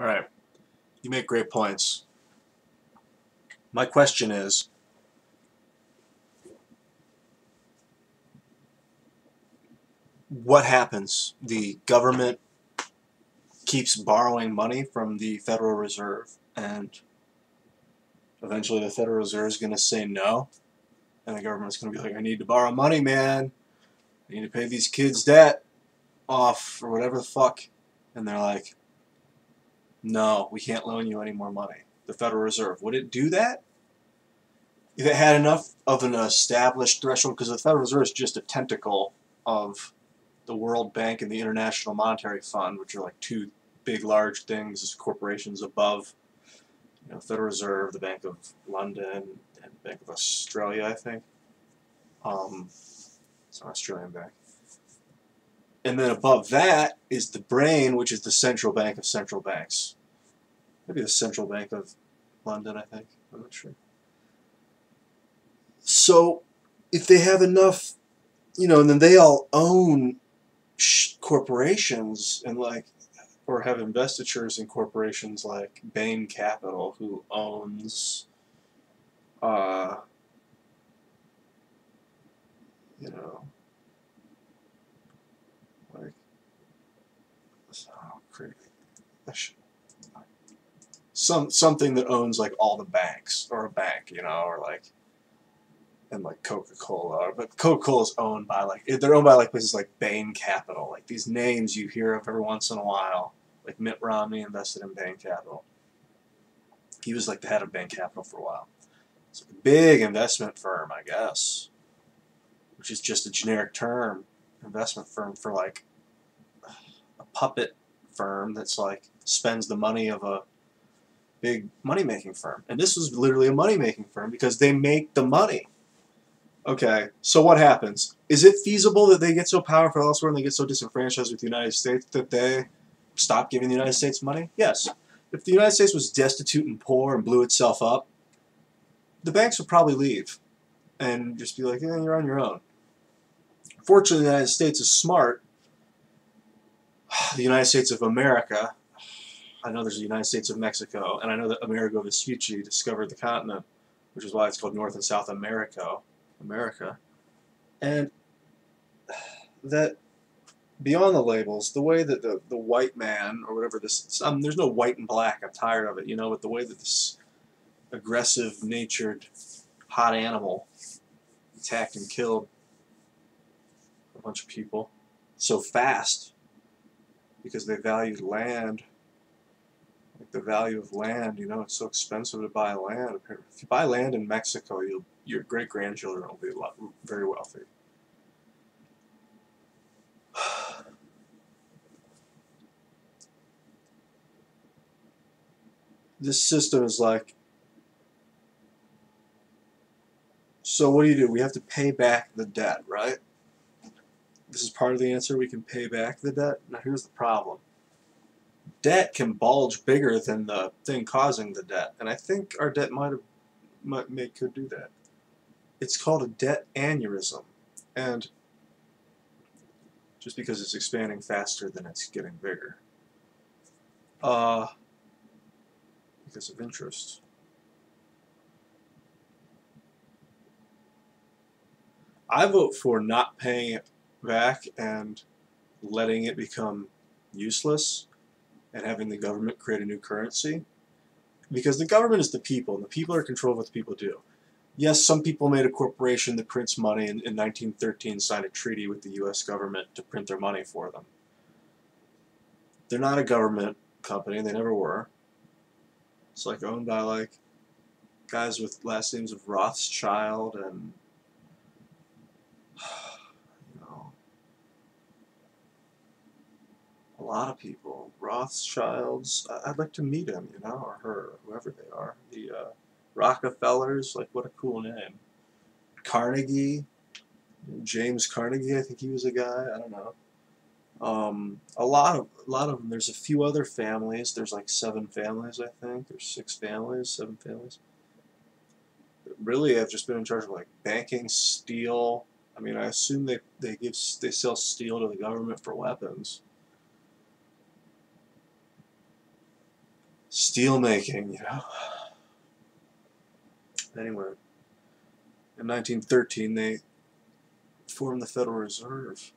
All right. You make great points. My question is what happens? The government keeps borrowing money from the Federal Reserve and eventually the Federal Reserve is going to say no and the government's going to be like I need to borrow money, man. I need to pay these kids debt off or whatever the fuck and they're like no, we can't loan you any more money. The Federal Reserve. Would it do that? If it had enough of an established threshold, because the Federal Reserve is just a tentacle of the World Bank and the International Monetary Fund, which are like two big, large things, corporations above you know, Federal Reserve, the Bank of London, and Bank of Australia, I think. Um, it's an Australian bank. And then above that is the brain, which is the central bank of central banks. Maybe the central bank of London, I think. I'm not sure. So, if they have enough, you know, and then they all own corporations and like, or have investitures in corporations like Bain Capital, who owns, uh, you know, like, oh, crazy. Some something that owns like all the banks or a bank, you know, or like and like Coca-Cola, but Coca-Cola is owned by like they're owned by like places like Bain Capital, like these names you hear of every once in a while. Like Mitt Romney invested in Bain Capital. He was like the head of Bain Capital for a while. It's like a big investment firm, I guess, which is just a generic term, investment firm for like a puppet firm that's like spends the money of a big money making firm. And this was literally a money making firm because they make the money. Okay, so what happens? Is it feasible that they get so powerful elsewhere and they get so disenfranchised with the United States that they stop giving the United States money? Yes. If the United States was destitute and poor and blew itself up, the banks would probably leave and just be like, yeah, you're on your own. Fortunately, the United States is smart. The United States of America, I know there's the United States of Mexico, and I know that Amerigo Vespucci discovered the continent, which is why it's called North and South America. America. And that beyond the labels, the way that the, the white man or whatever this, um, there's no white and black, I'm tired of it, you know, but the way that this aggressive natured hot animal attacked and killed a bunch of people so fast because they valued land the value of land you know it's so expensive to buy land. If you buy land in Mexico you'll your great grandchildren will be very wealthy. this system is like so what do you do? We have to pay back the debt right? This is part of the answer. We can pay back the debt. Now here's the problem debt can bulge bigger than the thing causing the debt and I think our debt might have might, may could do that it's called a debt aneurysm. And just because it's expanding faster than it's getting bigger. Uh, because of interest. I vote for not paying it back and letting it become useless and having the government create a new currency. Because the government is the people, and the people are in control of what the people do. Yes, some people made a corporation that prints money and in 1913 signed a treaty with the U.S. government to print their money for them. They're not a government company, they never were. It's like owned by like guys with last names of Rothschild and you know a lot of people. Rothschilds. I'd like to meet him, you know, or her, whoever they are. The uh, Rockefellers, like what a cool name. Carnegie, James Carnegie, I think he was a guy. I don't know. Um, a lot of a lot of them. There's a few other families. There's like seven families, I think. There's six families, seven families. Really, I've just been in charge of like banking, steel. I mean, I assume they they give they sell steel to the government for weapons. Steel making, you know. Anyway, in 1913 they formed the Federal Reserve.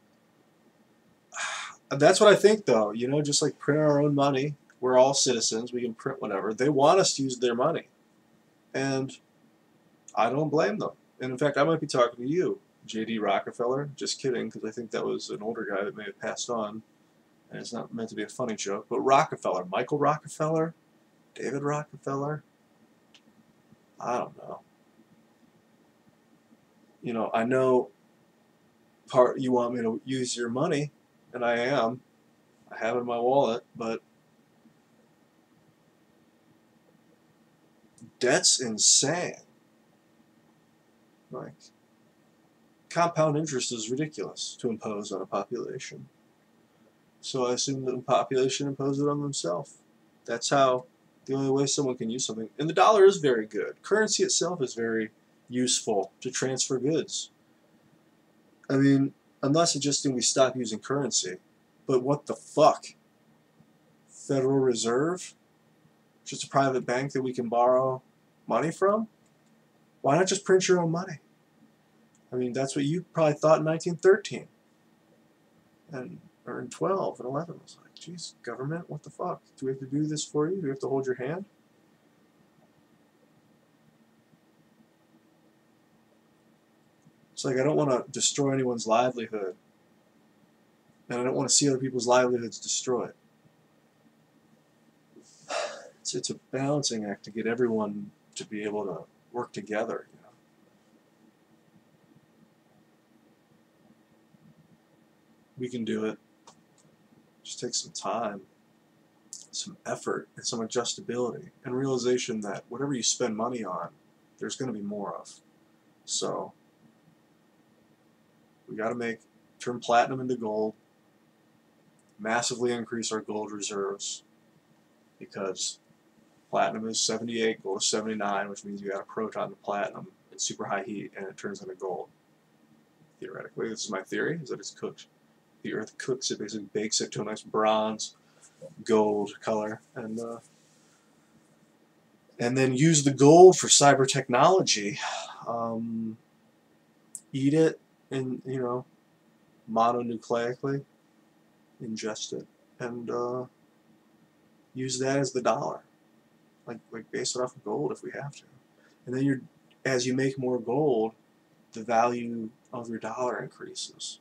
That's what I think, though. You know, just like print our own money. We're all citizens. We can print whatever. They want us to use their money. And I don't blame them. And in fact, I might be talking to you, J.D. Rockefeller. Just kidding, because I think that was an older guy that may have passed on. And it's not meant to be a funny joke. But Rockefeller, Michael Rockefeller, David Rockefeller, I don't know. You know, I know part you want me to use your money, and I am. I have it in my wallet, but debt's insane. Like, compound interest is ridiculous to impose on a population. So I assume the population impose it on themselves. That's how the only way someone can use something. And the dollar is very good. Currency itself is very useful to transfer goods. I mean, I'm not suggesting we stop using currency, but what the fuck? Federal Reserve? Just a private bank that we can borrow money from? Why not just print your own money? I mean, that's what you probably thought in 1913. And, or in 12 and 11. I was geez, government, what the fuck? Do we have to do this for you? Do we have to hold your hand? It's like I don't want to destroy anyone's livelihood. And I don't want to see other people's livelihoods destroyed. It's, it's a balancing act to get everyone to be able to work together. You know? We can do it. Just take some time, some effort, and some adjustability, and realization that whatever you spend money on, there's going to be more of. So, we got to make turn platinum into gold, massively increase our gold reserves because platinum is 78, gold is 79, which means you got a proton to platinum at super high heat and it turns into gold. Theoretically, this is my theory, is that it's cooked. The earth cooks it, basically bakes it to a nice bronze, gold color, and uh, and then use the gold for cyber technology. Um, eat it and you know mononucleically ingest it and uh, use that as the dollar like like base it off of gold if we have to and then you're as you make more gold the value of your dollar increases